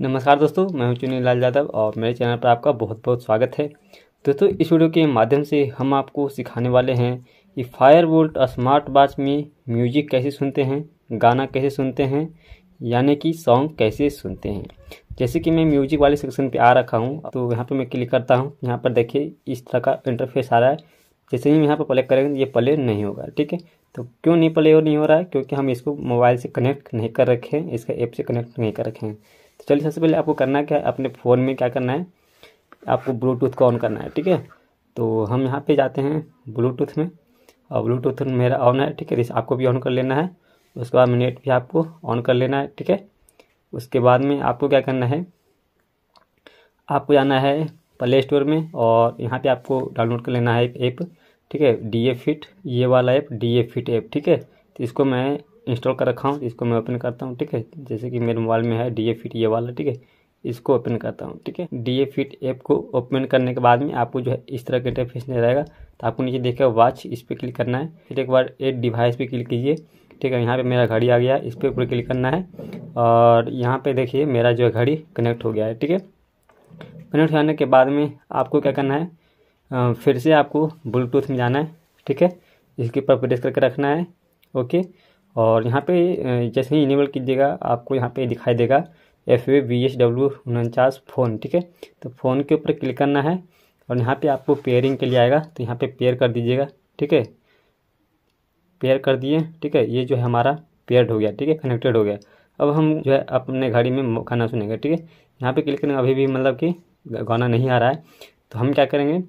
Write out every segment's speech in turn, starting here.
नमस्कार दोस्तों, मैं हूँ चुनी लाल यादव और मेरे चैनल पर आपका बहुत बहुत स्वागत है। दोस्तों, इस वीडियो के माध्यम से हम आपको सिखाने वाले हैं कि फायर वोल्ट और स्मार्ट वॉच में म्यूज़िक कैसे सुनते हैं, गाना कैसे सुनते हैं, यानी कि सॉन्ग कैसे सुनते हैं। जैसे कि मैं म्यूज़िक वाले सेक्शन पे आ रखा हूँ तो यहाँ पर मैं क्लिक करता हूँ। यहाँ पर देखिए, इस तरह का इंटरफेस आ रहा है। जैसे ही यहाँ पर प्ले करेंगे, ये प्ले नहीं होगा, ठीक है? तो क्यों नहीं प्ले नहीं हो रहा है? क्योंकि हम इसको मोबाइल से कनेक्ट नहीं कर रखे हैं, इसका ऐप से कनेक्ट नहीं कर रखे हैं। तो चलिए सबसे पहले आपको करना क्या है, अपने फ़ोन में क्या करना है, आपको ब्लूटूथ को ऑन करना है, ठीक है? तो हम यहाँ पे जाते हैं ब्लूटूथ में, और ब्लूटूथ मेरा ऑन है, ठीक है? आपको भी ऑन कर लेना है, उसके बाद नेट भी आपको ऑन कर लेना है, ठीक है? उसके बाद में आपको क्या करना है, आपको जाना है प्ले स्टोर में, और यहाँ पे आपको डाउनलोड कर लेना है एक ऐप ठीक है? डी ए फिट ये वाला app D A fit app ठीक है? तो इसको मैं इंस्टॉल कर रखा हूँ, इसको मैं ओपन करता हूँ, ठीक है? जैसे कि मेरे मोबाइल में है डी ए फिट ये वाला, ठीक है? इसको ओपन करता हूँ, ठीक है? डी ए फिट ऐप को ओपन करने के बाद में आपको जो है इस तरह का इंटरफेस नहीं रहेगा। तो आपको नीचे देखिए वॉच इस पर क्लिक करना है। फिर एक बार एड डिवाइस पे क्लिक कीजिए, ठीक है? यहाँ पे मेरा घड़ी आ गया, इस पर ऊपर क्लिक करना है। और यहाँ पे देखिए, मेरा जो है घड़ी कनेक्ट हो गया है, ठीक है? कनेक्ट होने के बाद में आपको क्या करना है? फिर से आपको ब्लूटूथ में जाना है, ठीक है? इसके ऊपर प्रेस करके रखना है, ओके? और यहाँ पे जैसे ही इनेबल कीजिएगा, आपको यहाँ पे दिखाई देगा F A V S W उनचास फ़ोन, ठीक है? तो फ़ोन के ऊपर क्लिक करना है और यहाँ पे आपको पेयरिंग के लिए आएगा तो यहाँ पे पेयर कर दीजिएगा, ठीक है? पेयर कर दिए, ठीक है? ये जो है हमारा पेयर्ड हो गया, ठीक है? कनेक्टेड हो गया। अब हम जो है अपने घड़ी में गाना सुनेंगे, ठीक है? यहाँ पे क्लिक करेंगे अभी भी मतलब कि गाना नहीं आ रहा है। तो हम क्या करेंगे?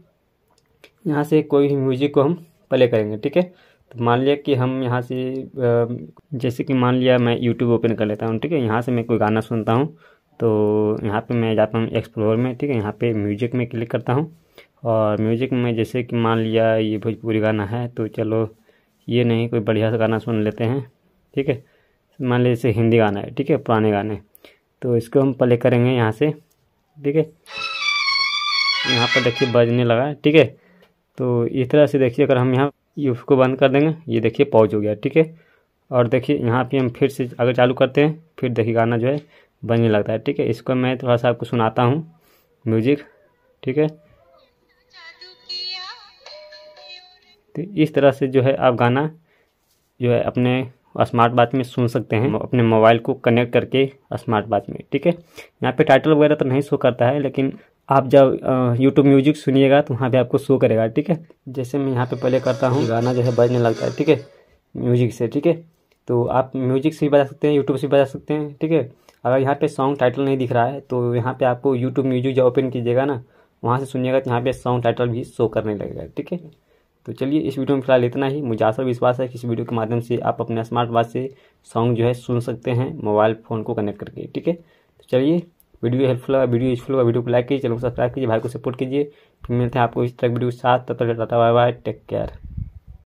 यहाँ से कोई भी म्यूज़िक को हम प्ले करेंगे, ठीक है? तो मान लिया कि हम यहाँ से जैसे कि मान लिया मैं यूट्यूब ओपन कर लेता हूँ, ठीक है? यहाँ से मैं कोई गाना सुनता हूँ तो यहाँ पे मैं जाता हूँ एक्सप्लोर में, ठीक है? यहाँ पे म्यूज़िक में क्लिक करता हूँ और म्यूज़िक में जैसे कि मान लिया ये भोजपुरी गाना है तो चलो ये नहीं, कोई बढ़िया सा गाना सुन लेते हैं, ठीक है? मान लीजिए जैसे हिंदी गाना है, ठीक है? पुराने गाने। तो इसको हम प्ले करेंगे यहाँ से, ठीक है? यहाँ पर देखिए बजने लगा, ठीक है? तो इस तरह से देखिए, अगर हम यहाँ उसको बंद कर देंगे। ये देखिए पॉज हो गया, ठीक है? और देखिए, यहाँ पे हम फिर से अगर चालू करते हैं, फिर देखिए गाना जो है बनने लगता है, ठीक है? इसको मैं थोड़ा सा आपको सुनाता हूँ, म्यूज़िक, ठीक है? तो इस तरह से जो है आप गाना जो है अपने स्मार्ट वॉच में सुन सकते हैं अपने मोबाइल को कनेक्ट करके स्मार्ट वॉच में, ठीक है? यहाँ पे टाइटल वगैरह तो नहीं शो करता है, लेकिन आप जब यूट्यूब म्यूज़िक सुनिएगा तो वहाँ पे आपको शो करेगा, ठीक है? जैसे मैं यहाँ पे पहले करता हूँ, गाना जो है बजने लगता है, ठीक है? म्यूज़िक से, ठीक है? तो आप म्यूज़िक से भी बजा सकते हैं यूट्यूब से भी बजा सकते हैं, ठीक है? अगर यहाँ पे सॉन्ग टाइटल नहीं दिख रहा है तो यहाँ पे आपको यूट्यूब म्यूज़िक जब ओपन कीजिएगा ना, वहाँ से सुनिएगा तो यहाँ पे सॉन्ग टाइटल भी शो करने लगेगा, ठीक है? तो चलिए, इस वीडियो में फ़िलहाल इतना ही। मुझे आशा विश्वास है कि इस वीडियो के माध्यम से आप अपने स्मार्ट वॉच से सॉन्ग जो है सुन सकते हैं मोबाइल फ़ोन को कनेक्ट करके, ठीक है? तो चलिए वीडियो हेल्पफुल होगा वीडियो यूजफुल होगा वीडियो को लाइक कीजिए, चैनल को सब्सक्राइब कीजिए, भाई को सपोर्ट कीजिए। फिर मिलते हैं आपको इस तरह वीडियो के साथ, तब तक बाय बाय, टेक केयर।